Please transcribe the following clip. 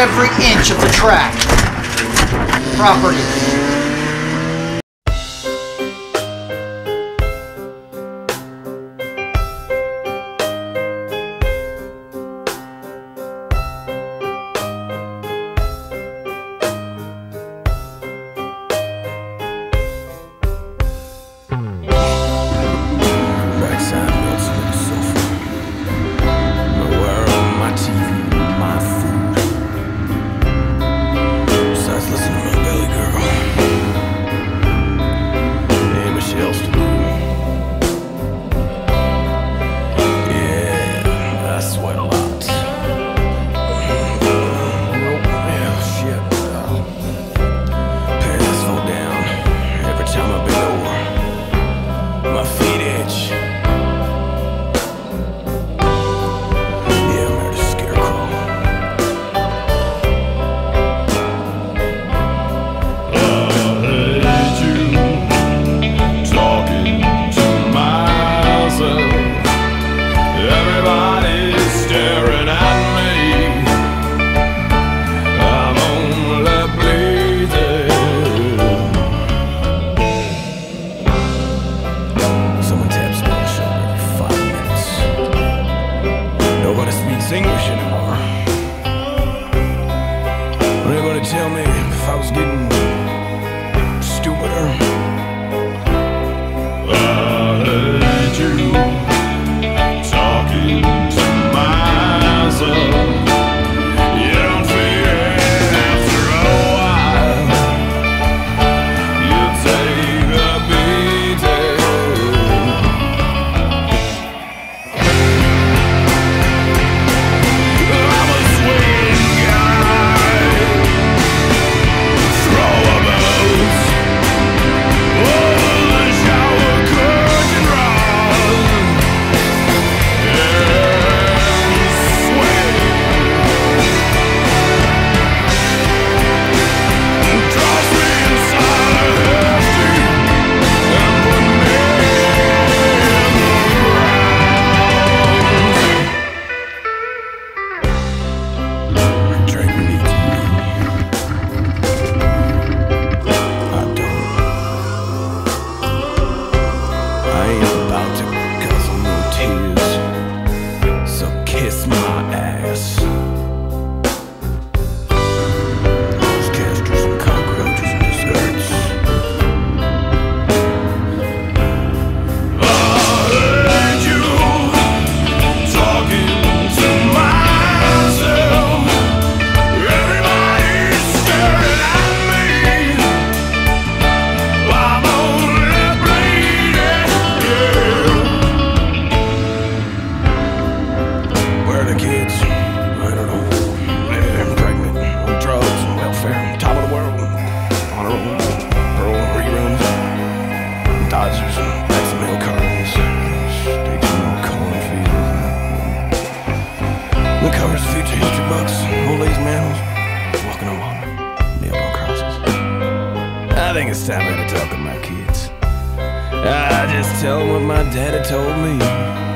every inch of the track property. tell me Yes. The covers the future history books. All these mammals walking on water, on crosses. I think it's time I had to talk to my kids. I just tell them what my daddy told me.